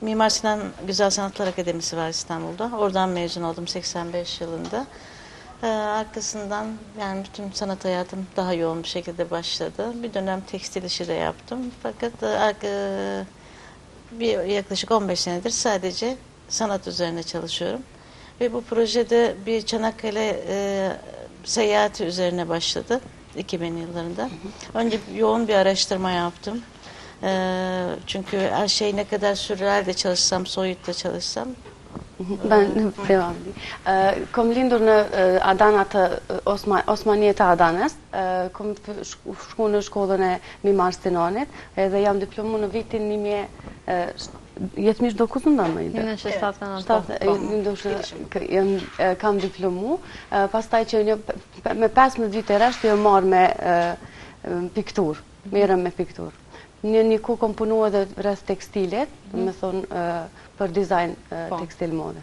Mimar Sinan Güzel Sanatlar Akademisi var İstanbul'da. Oradan mezun oldum 85 yılında. Ee, arkasından yani bütün sanat hayatım daha yoğun bir şekilde başladı. Bir dönem tekstil işi de yaptım. Fakat e, e, bir yaklaşık 15 senedir sadece sanat üzerine çalışıyorum. Ve bu projede bir Çanakkale e, seyahati üzerine başladı 2000 yıllarında. Önce yoğun bir araştırma yaptım. çünkü her şey ne kadar sürreal de çalışsam, soyut da çalışsam Kom lindur në Adanat, Osmanie të Adanes, kom shku në shkollën e Mimar Stinonit, edhe jam diplomu në vitin një mje... Yetmiş dokuz? 1979, kam diplomu, pas taj qe një 15 vite rresht jam marrë me pikturë, merrem me pikturë. Një kohë kom punu edhe rreth tekstilit, mhm. me thonë, për dizajn po. tekstil mode.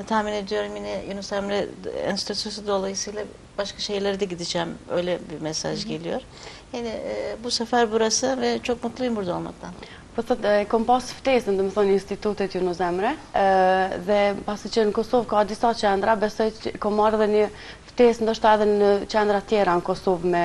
Në tamin e dyër, mine, ju në sajmë në në stërësë së dole, i sile, bashkë shë e lërë dikë dikëm, ojle bë mesaj gjilër, e në bu se farë burasë, ve qokë më të limë burdojnë më ta. Po thot, e kom pas ftesën, dhe më thonë, institutet ju në zemre, dhe pasi që në Kosovë ka disa qendra, besoj që kom marrë dhe një ftesë, ndoshta edhe në qendra tjera në Kosovë me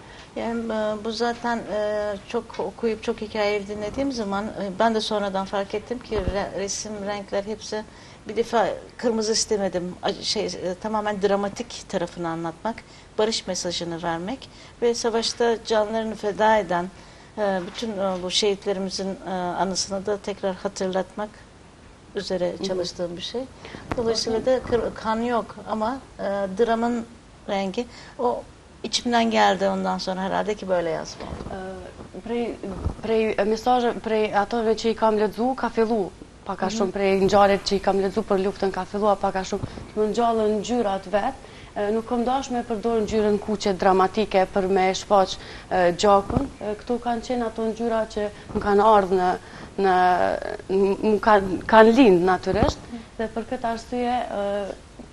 Yani e, bu zaten e, çok okuyup çok hikayeleri dinlediğim zaman e, ben de sonradan fark ettim ki resim, renkler hepsi bir defa kırmızı istemedim. Şey, tamamen dramatik tarafını anlatmak, barış mesajını vermek ve savaşta canlarını feda eden bütün bu şehitlerimizin anısını da tekrar hatırlatmak üzere çalıştığım bir şey. Dolayısıyla da kan yok ama dramın rengi o İçimden geldi ondan sonra herhalde ki böyle yazmam. Prej prej mesazhe prej atyne që i kam lexuar ka fillu pak a shumë prej ngjarjet që i kam lexuar për luftën ka filluar pak a shumë të më ngjallen ngjyrat vet. E, Nuk kam dashur me përdor ngjyrën e kuqe dramatike për me e shfaq e, gjakun. E, Këto kanë qenë ato ngjyra që më kanë ardhur në në më kanë kanë lind natyrisht dhe për këtë arsye e,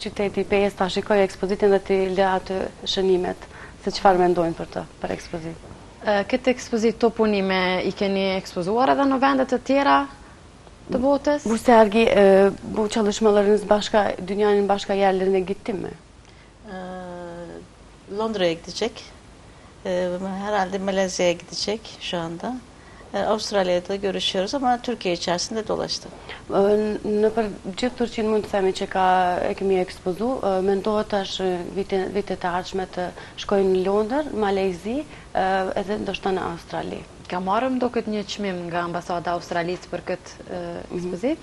qyteti i Pejës ta shikojë ekspozitën dhe t'i lërë aty shënimet se çfarë mendojnë për të, për ekspozitë. Këtë ekspozitë këto punime i keni ekspozuar edhe në vende të tjera të botës? Bu sergi, bu çalışmalarınız başka, dünyanın başka yerlerine gitti mi? Londra'ya gidecek. Herhalde Malezya'ya gidecek şu anda. Avustralya'yla da görüşüyoruz ama Türkiye içerisinde dolaştı. Nëpër gjithë Turqinë mund të themi që ka, e kemi ekspozu, mendohet tash vitin, vitet e ardhshme të shkojnë në Londër, Malezi, edhe ndoshta në Australi. Ka marrë më duket një çmim nga ambasada e Australisë për këtë ekspozitë?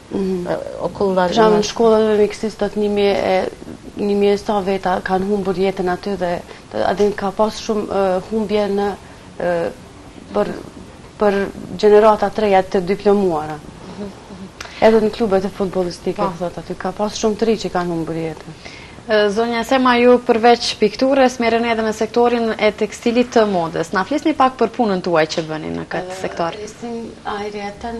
Isha në shkollë edhe ekziston një mijë e një mijë e sa veta kanë humbur jetën aty dhe atë vit ka pas shumë humbje nëpër gjenerata të reja të diplomuara. Edhe në klubet futbollistike, po. thot aty, ka pas shumë të rinj që kanë humbur jetën. Zonja Sema, ju përveç pikturës, merreni edhe me sektorin e tekstilit të modës. Na flisni pak për punën tuaj që bëni në këtë sektor? Resim ayriyeten,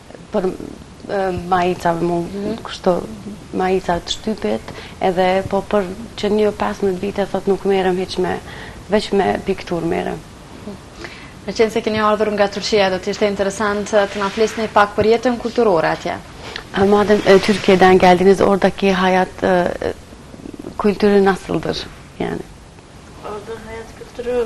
për maica mu kështu maica të shtypit edhe po për qe një 15 vite thot nuk merrem hiç me veç me pikturë merrem Meqenëse keni ardhur nga Turqia, do t'ishte interesant të na flisni pak për jetën kulturore atje. A madem e Türkiye'den geldiniz, oradaki hayat e, kültürü nasıldır? Yani. Orada hayat kültürü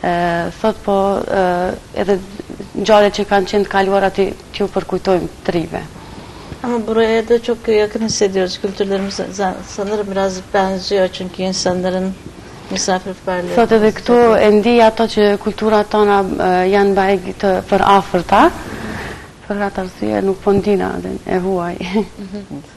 Thotë po edhe ngjarjet që kanë qenë të kaluara t'ju përkujtojmë të rive. Ama burayı da çok yakın hissediyorum. Kültürlerimiz sanırım biraz benziyor çünkü insanların misafirperverliği. Thotë edhe këtu e ndi ato që kulturat tona janë bajagi të përafërta. Për atë arsye nuk po ndina e huaj.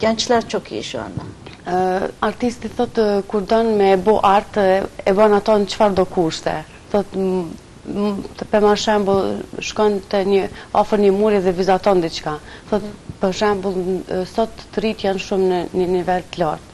Gençler çok iyi şu an. Artisti thotë kur don me bo artë, e bon ato në çfarëdo kushte. Thotë, të po marr shembul, shkon te një afër një muri dhe vizaton diçka. Thotë, për shembul, sot të ritë janë shumë në një nivel të lartë.